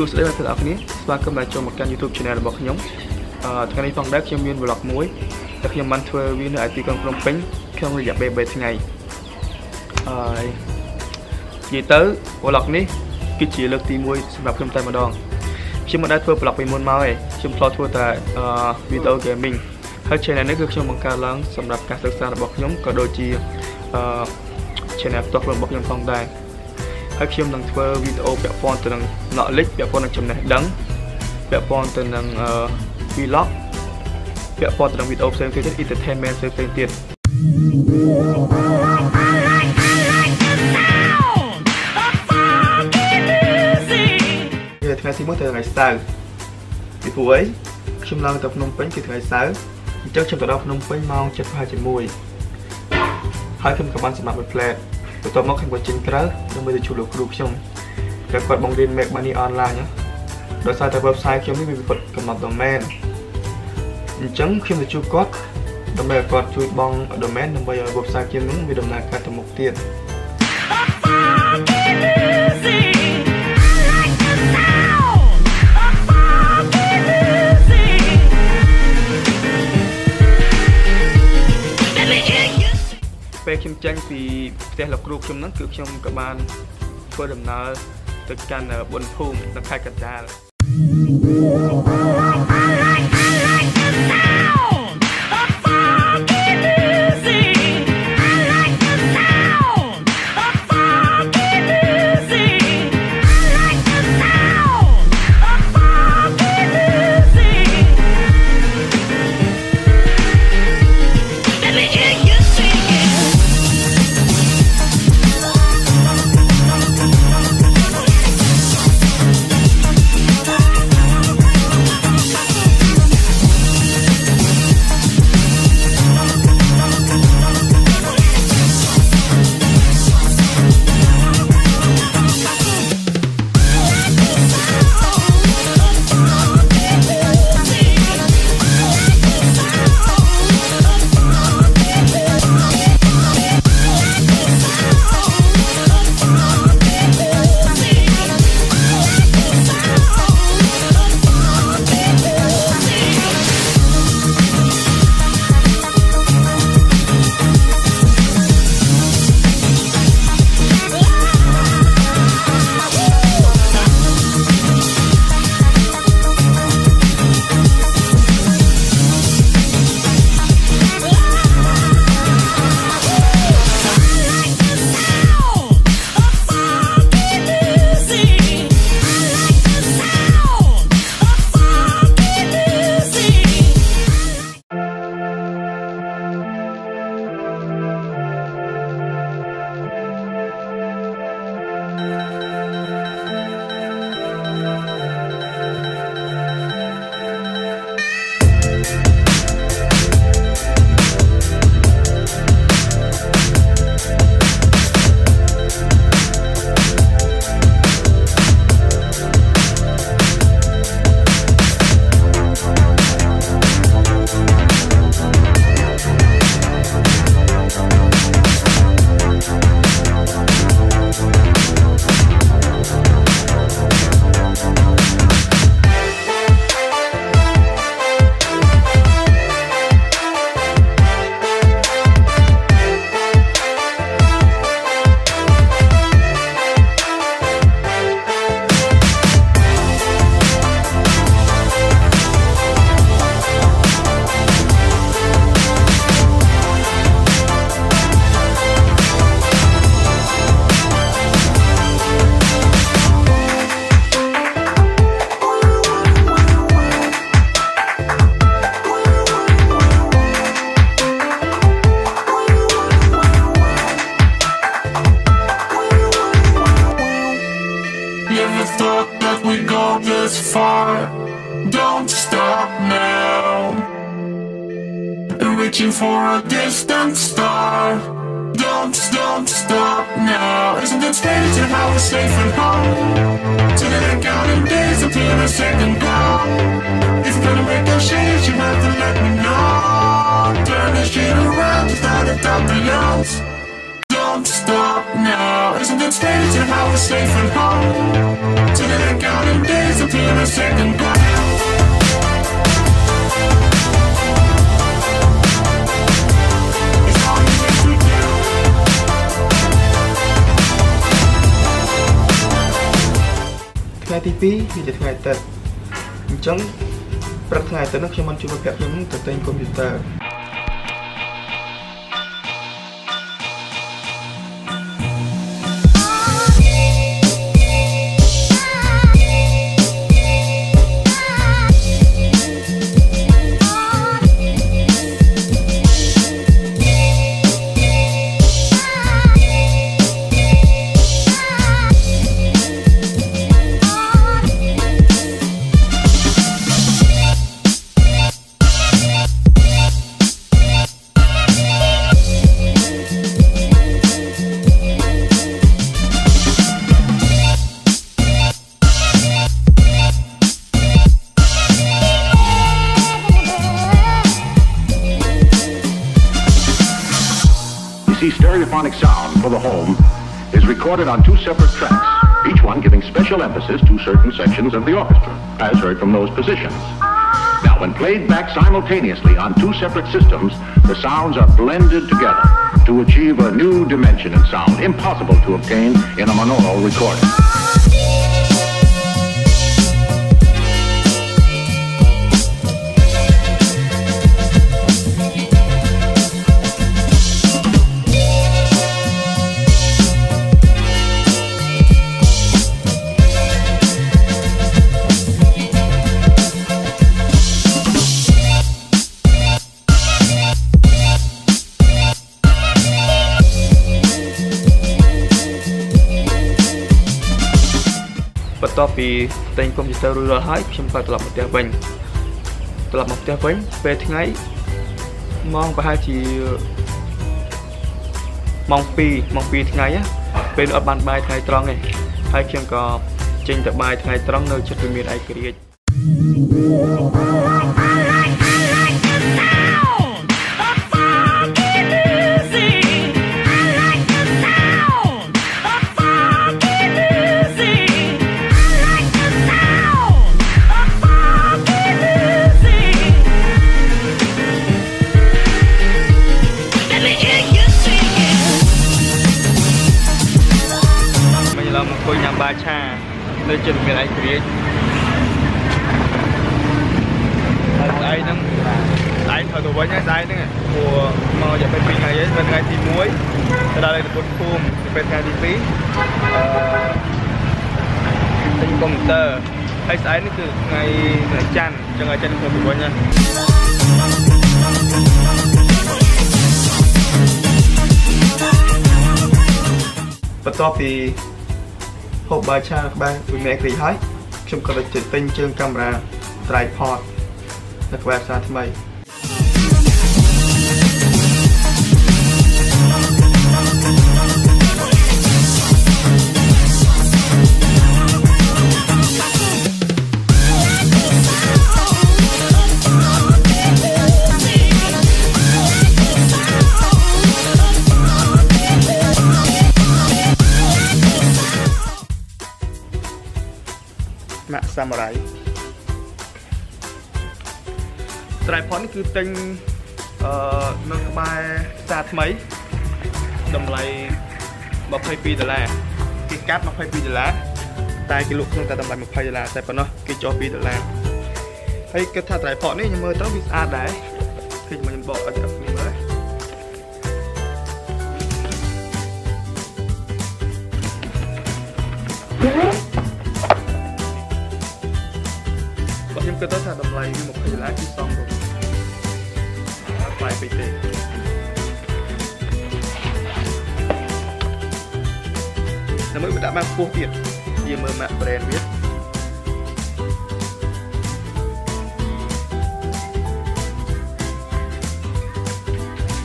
សួស្តីបងប្អូនអរគ្នាស្វាគមន៍មកចូលមកកាន់ YouTube Channel របស់ខ្ញុំអឺថ្ងៃនេះផងដែរខ្ញុំមាន vlog មួយតែខ្ញុំបានធ្វើវានៅឯទីក្រុងភ្នំពេញក្នុងរយៈពេល3ថ្ងៃអឺនិយាយទៅ vlog នេះគឺជាលើកទី1សម្រាប់ខ្ញុំតែម្ដងខ្ញុំមិនដែលធ្វើ vlog ពីមុនមកទេខ្ញុំធ្លាប់ធ្វើតែអឺ video gaming ហើយ channel នេះគឺខ្ញុំបង្កើតឡើងសម្រាប់ការសិក្សារបស់ខ្ញុំក៏ដូចជាអឺ channel ផ្ទាល់ខ្លួនរបស់ខ្ញុំផងដែរ ហើយខ្ញុំនឹងធ្វើវីដេអូពាក់ព័ន្ធទៅនឹង knowledge ពាក់ព័ន្ធនឹងចំណេះដឹងពាក់ព័ន្ធទៅនឹង vlog ពាក់ព័ន្ធទៅនឹងវីដេអូផ្សេងៗទៀត entertainment ផ្សេងៗទៀតថ្ងៃទី1ទៅថ្ងៃសៅរ៍ពីព្រោះអីខ្ញុំឡើងទៅភ្នំពេញគឺថ្ងៃសៅរ៍អញ្ចឹងខ្ញុំទៅដល់ភ្នំពេញម៉ោង7:51ហើយខ្ញុំក៏បានសម្រាប់មួយផ្លែត បន្ទាប់មកខ្ញុំក៏ចេញក្រៅដើម្បីទៅជួបលោកគ្រូខ្ញុំតែគាត់បង្រៀន Make Money Online ណាដោយសារតែ website ខ្ញុំនេះវាពិតកំណត់ domain អញ្ចឹងខ្ញុំទៅជួបគាត់ដើម្បីឲ្យគាត់ជួយបង់ domain ដើម្បីឲ្យ website ខ្ញុំនឹងវាដំណើរការទៅមុខទៀត ពេលខ្ញុំចេញពីផ្ទះលោកគ្រូខ្ញុំហ្នឹងគឺខ្ញុំក៏បានធ្វើដំណើរទៅកាន់បុណ្យភូមិនៅខេត្តកណ្ដាល reaching for a distant star. Don't, don't stop now. Isn't it strange how we're safe and home? Turning counting days until the second call you're gonna make a change, you have safe and home Turning counting days to the second glance. It's all you need to do. ថ្ងៃទី2គឺជាថ្ងៃអាទិត្យអញ្ចឹងព្រឹកថ្ងៃអាទិត្យនោះខ្ញុំបានជួបមិត្តភក្តិខ្ញុំទៅទិញកុំព្យូទ័រ stereophonic sound for the home is recorded on two separate tracks, each one giving special emphasis to certain sections of the orchestra, as heard from those positions. Now, when played back simultaneously on two separate systems, the sounds are blended together to achieve a new dimension in sound, impossible to obtain in a monaural recording. ។ ពីទិញកុំព្យូទ័ររួចរាល់ហើយខ្ញុំក៏ត្រឡប់មកផ្ទះវិញត្រឡប់មកផ្ទះវិញពេលថ្ងៃម៉ោងប្រហែលជាម៉ោង2ម៉ោង2ថ្ងៃណាពេលអត់បានបាយថ្ងៃត្រង់ទេហើយខ្ញុំក៏ចេញទៅបាយថ្ងៃត្រង់នៅជិតវិមានឯករាជ្យមិញ ហើយស្អែកហ្នឹងព្រោះមករយៈពេល2ថ្ងៃហើយពេលថ្ងៃទី1ទៅដល់ឯកពុទ្ធភូមិពេលថ្ងៃទី2អឺទិញកុំព្យូទ័រហើយស្អែកនេះគឺថ្ងៃថ្ងៃច័ន្ទអញ្ចឹងឲ្យច័ន្ទខ្ញុំទៅវិញណាបន្ទាប់ពីហូបបាយឆាក្បែរវិមានឯករាជ្យហើយខ្ញុំក៏ទៅទិញជើងកាមេរ៉ា tripod នៅក្បែរផ្សារថ្មី ម៉ាក់ Samurai tripod នេះគឺទិញអឺនៅក្បែរផ្សារថ្មីតម្លៃ22ដុល្លារគេកាត់22ដុល្លារតែគេលក់ក្នុងតែតម្លៃ20ដុល្លារតែប៉ុណ្ណោះគេចុះ2ដុល្លារហើយគិតថា tripod នេះខ្ញុំមើលទៅវាស្អាតដែរឃើញមកខ្ញុំបកឲ្យអ្នកគ្នាមើលបើខ្គិតទៅថាតម្លៃវា20ដុល្លារគឺសមរម្យអត់ថ្លៃពេកទេដើម្បីវាដាក់បានខ្ពស់ទៀតវាមើល Mac brand វា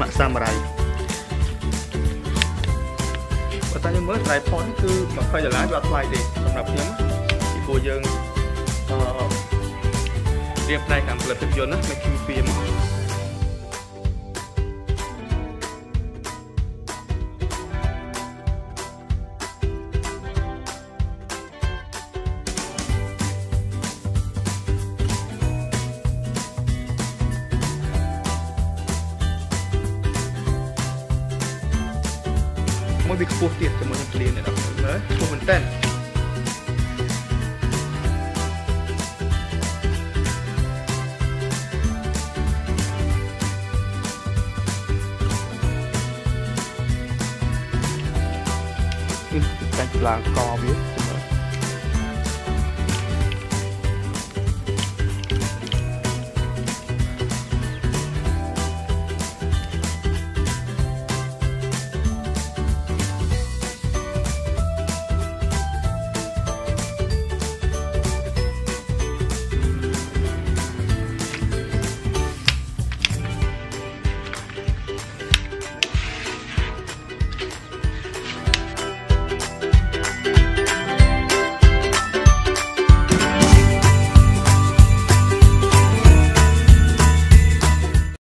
ម៉ាក់ Samurai បើតាខ្ញុំមើល tripod នេះគឺ20ដុល្លារវាអត់ថ្លៃទេសម្រាប់ខ្ញុំពីព្រោះយើងអឺ រៀបផ្នែកខាងផលិតភាពយន្តណាមេគីហ្វៀមមួយវាខ្ពស់ទៀតជាមួយនឹងគ្លៀននេះដល់មើលខ្ពស់មែនតើ នេះតែឡើងកវា